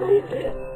Thank you.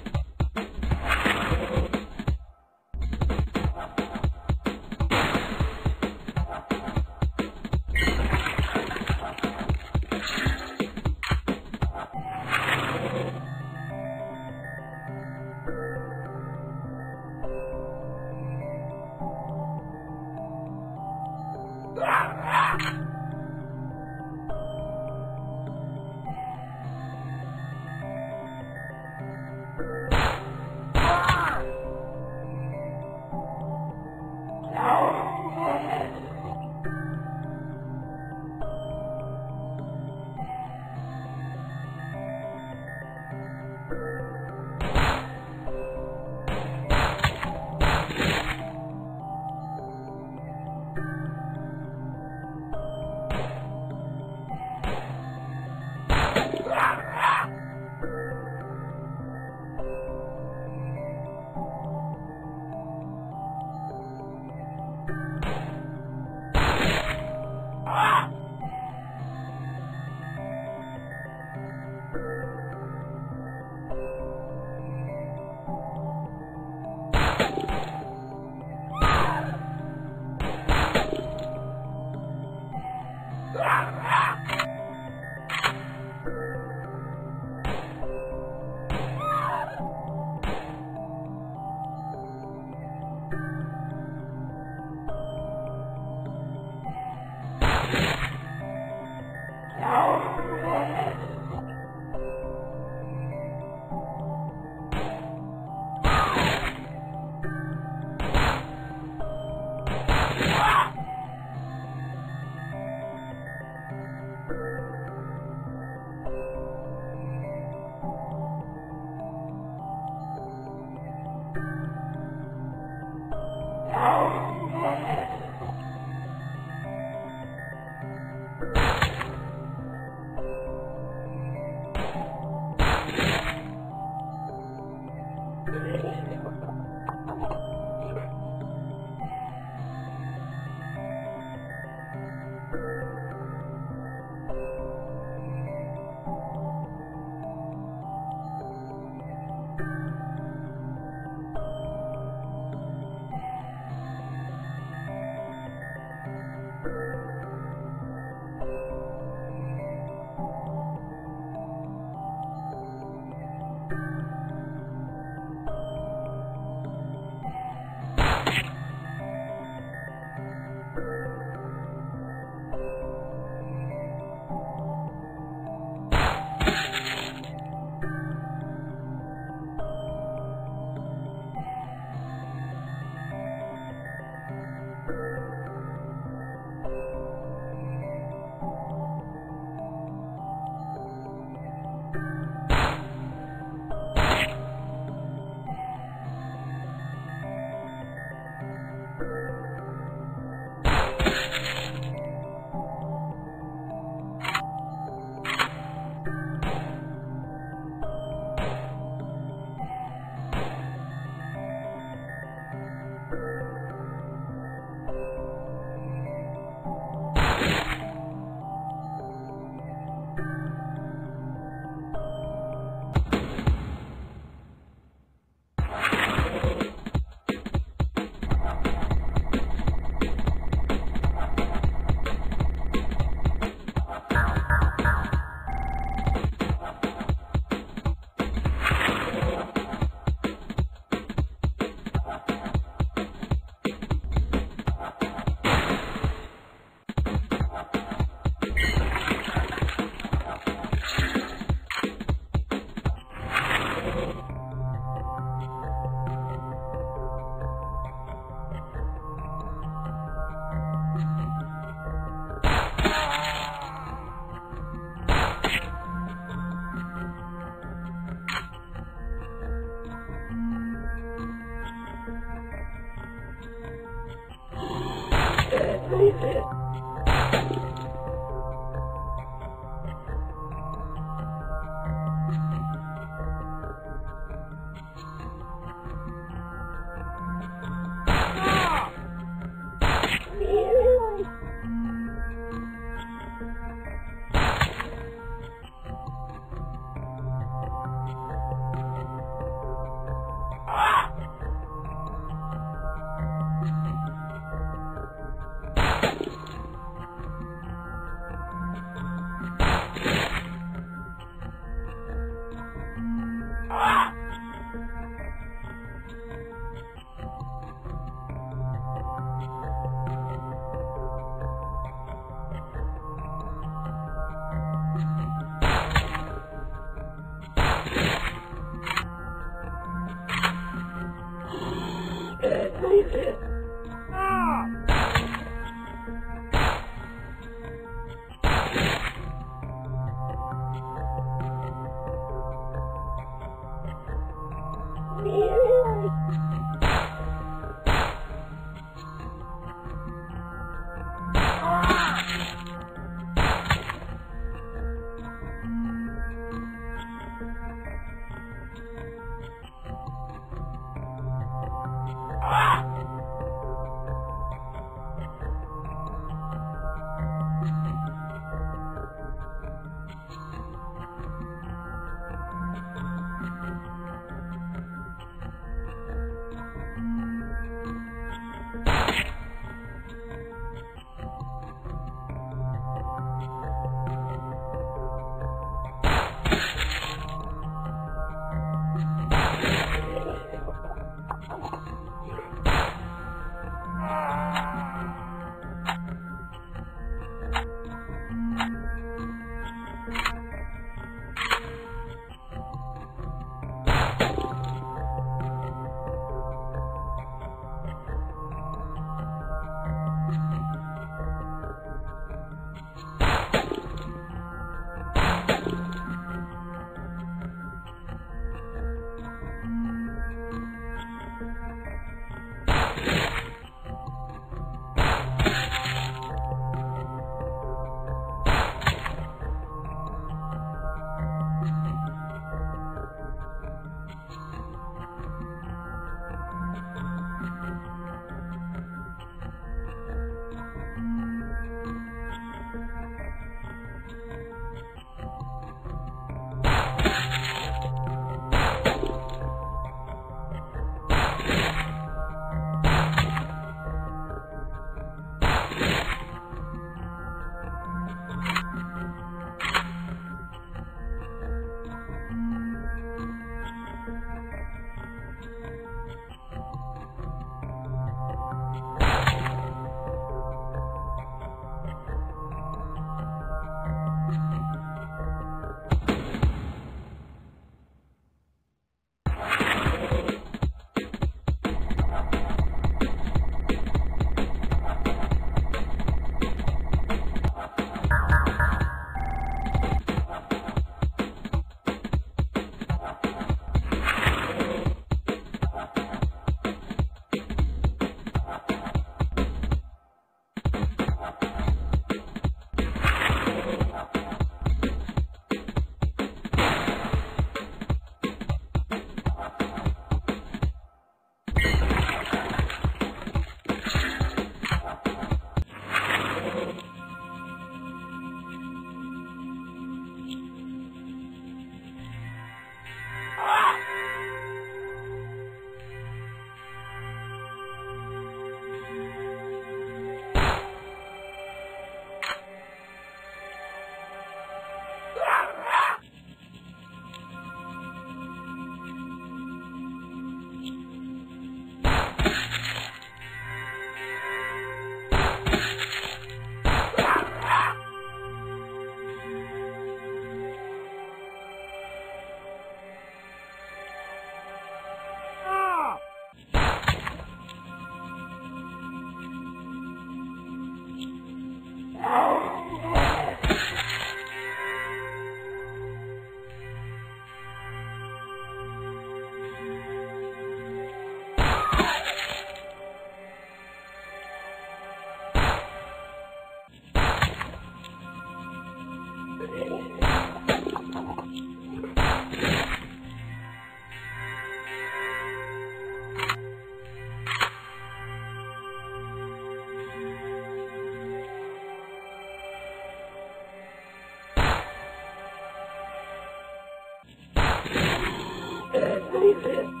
あい。